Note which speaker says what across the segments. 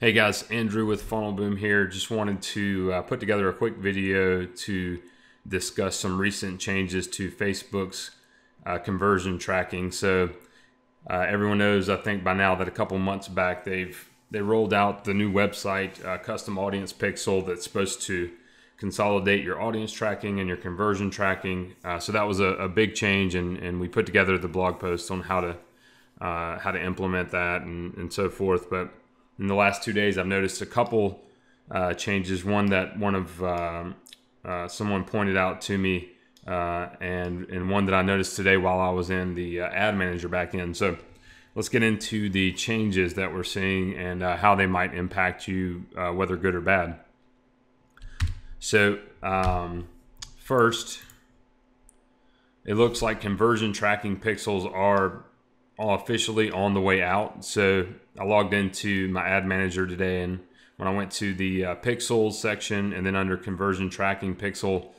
Speaker 1: Hey guys, Andrew with FunnelBoom here. Just wanted to uh, put together a quick video to discuss some recent changes to Facebook's uh, conversion tracking. So uh, everyone knows, I think by now, that a couple months back they've they rolled out the new website, uh, Custom Audience Pixel, that's supposed to consolidate your audience tracking and your conversion tracking. Uh, so that was a, a, big change, and, and we put together the blog post on how to uh, how to implement that and, and so forth. But in the last two days, I've noticed a couple uh, changes. One that one of um, uh, someone pointed out to me, uh, and and one that I noticed today while I was in the uh, ad manager back in. So let's get into the changes that we're seeing and uh, how they might impact you, uh, whether good or bad. So um, first, it looks like conversion tracking pixels are officially on the way out. So I logged into my ad manager today, and when I went to the uh, pixels section and then under conversion tracking pixel,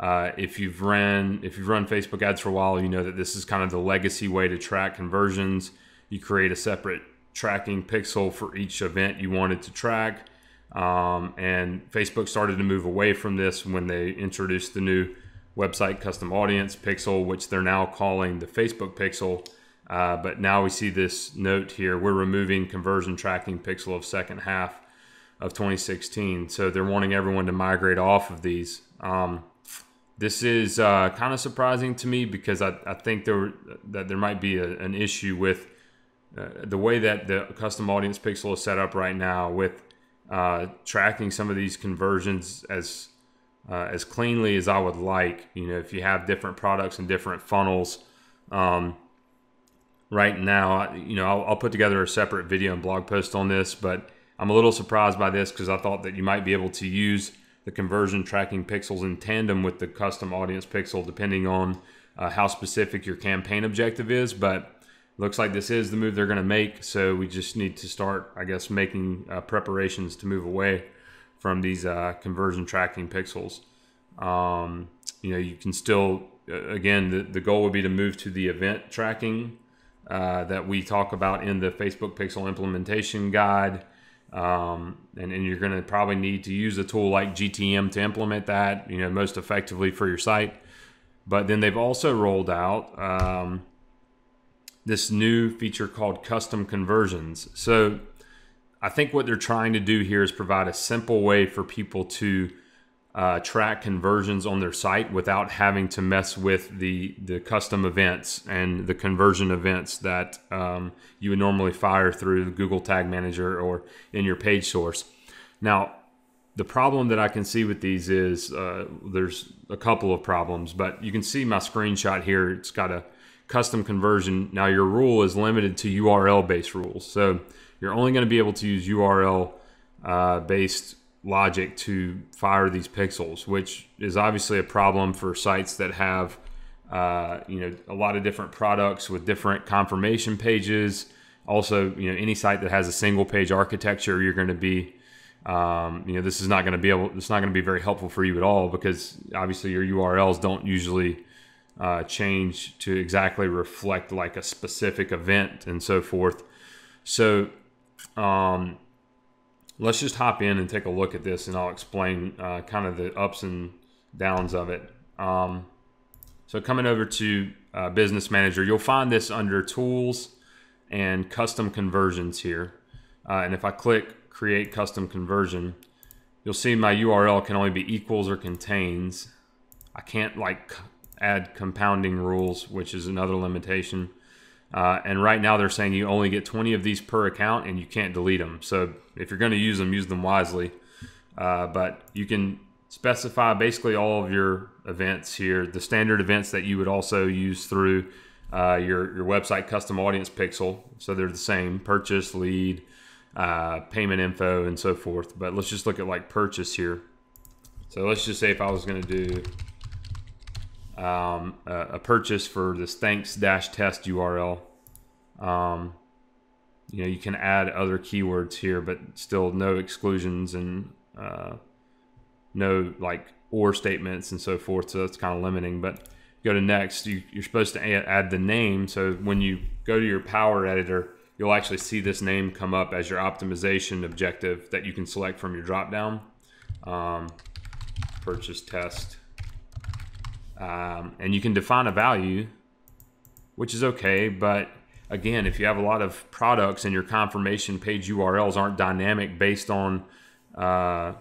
Speaker 1: uh, if you've run if you've run Facebook ads for a while, you know that this is kind of the legacy way to track conversions. You create a separate tracking pixel for each event you wanted to track. Um, and Facebook started to move away from this when they introduced the new website custom audience pixel, which they're now calling the Facebook pixel. Uh, but now we see this note here. We're removing conversion tracking pixel of second half of 2016. So they're wanting everyone to migrate off of these. Um, this is uh, kind of surprising to me because I, I think there that there might be a, an issue with uh, the way that the custom audience pixel is set up right now with uh, tracking some of these conversions as uh, as cleanly as I would like. You know, if you have different products and different funnels. Um, right now. You know, I'll, I'll, put together a separate video and blog post on this, but I'm a little surprised by this because I thought that you might be able to use the conversion tracking pixels in tandem with the custom audience pixel, depending on uh, how specific your campaign objective is. But looks like this is the move they're going to make. So we just need to start, I guess, making uh, preparations to move away from these uh, conversion tracking pixels. Um, you know, you can still, again, the, the goal would be to move to the event tracking uh, that we talk about in the Facebook Pixel implementation guide. Um, and, and you're going to probably need to use a tool like GTM to implement that, you know, most effectively for your site. But then they've also rolled out um, this new feature called custom conversions. So I think what they're trying to do here is provide a simple way for people to uh, track conversions on their site without having to mess with the the custom events and the conversion events that um, you would normally fire through Google Tag Manager or in your page source. Now, the problem that I can see with these is uh, there's a couple of problems, but you can see my screenshot here. It's got a custom conversion. Now, your rule is limited to URL based rules, so you're only going to be able to use URL uh, based logic to fire these pixels, which is obviously a problem for sites that have uh, you know a lot of different products with different confirmation pages. Also, you know any site that has a single page architecture, you're going to be um, you know this is not going to be able it's not going to be very helpful for you at all because obviously your URLs don't usually uh, change to exactly reflect like a specific event and so forth. So um, let's just hop in and take a look at this and I'll explain uh, kind of the ups and downs of it. Um, so coming over to uh, Business Manager, you'll find this under Tools and Custom Conversions here. Uh, and if I click Create Custom Conversion, you'll see my URL can only be equals or contains. I can't like add compounding rules, which is another limitation. Uh, and right now they're saying you only get 20 of these per account and you can't delete them. So if you're going to use them, use them wisely. Uh, but you can specify basically all of your events here, the standard events that you would also use through uh, your, your website custom audience pixel. So they're the same purchase, lead, uh, payment info, and so forth. But let's just look at like purchase here. So let's just say if I was going to do um, a, a, purchase for this thanks dash test URL. Um, you know, you can add other keywords here, but still no exclusions and uh, no like or statements and so forth. So that's kind of limiting. But go to next, you, are supposed to add, add the name. So when you go to your Power Editor, you'll actually see this name come up as your optimization objective that you can select from your dropdown. Um, purchase test. Um, and you can define a value, which is okay, but again, if you have a lot of products and your confirmation page URLs aren't dynamic based on uh,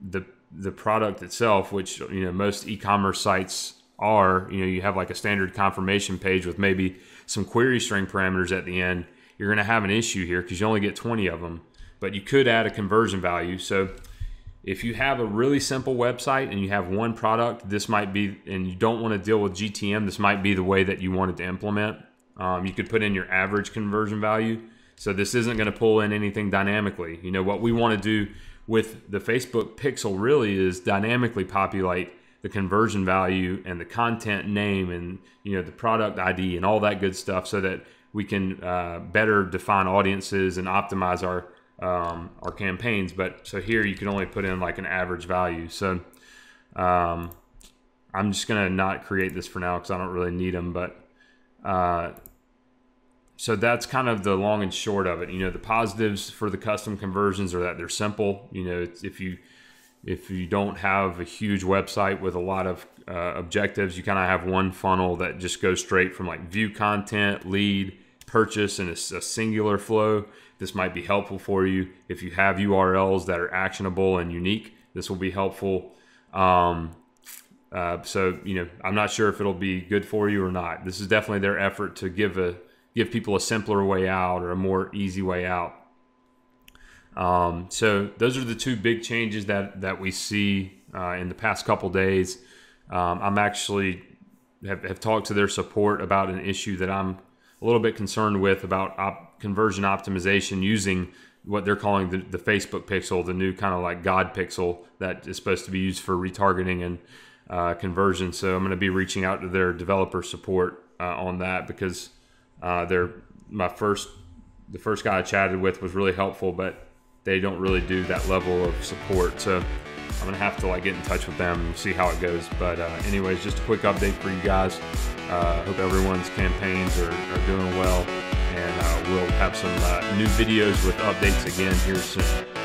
Speaker 1: the the product itself, which you know most e-commerce sites are, you know, you have like a standard confirmation page with maybe some query string parameters at the end. You're going to have an issue here because you only get 20 of them, but you could add a conversion value. So if you have a really simple website and you have one product, this might be, and you don't want to deal with GTM, this might be the way that you wanted to implement. Um, you could put in your average conversion value. So this isn't going to pull in anything dynamically. You know, what we want to do with the Facebook pixel really is dynamically populate the conversion value and the content name and you know the product ID and all that good stuff so that we can uh, better define audiences and optimize our um, our campaigns. But so here you can only put in like an average value. So um, I'm just gonna not create this for now because I don't really need them. But uh, so that's kind of the long and short of it. You know, the positives for the custom conversions are that they're simple. You know, if you if you don't have a huge website with a lot of uh, objectives, you kind of have one funnel that just goes straight from like view content, lead, purchase, and it's a singular flow. This might be helpful for you if you have URLs that are actionable and unique. This will be helpful. Um, uh, so you know, I'm not sure if it'll be good for you or not. This is definitely their effort to give a give people a simpler way out or a more easy way out. Um, so those are the two big changes that that we see uh, in the past couple days. Um, I'm actually have, have talked to their support about an issue that I'm a little bit concerned with about op- conversion optimization using what they're calling the, the Facebook pixel, the new kind of like God pixel that is supposed to be used for retargeting and uh, conversion. So I'm going to be reaching out to their developer support uh, on that because uh, they're my first the first guy I chatted with was really helpful, but they don't really do that level of support. So I'm gonna have to like get in touch with them and see how it goes. But uh, anyways, just a quick update for you guys. Uh, hope everyone's campaigns are, are doing well, and uh, we'll have some uh, new videos with updates again here soon.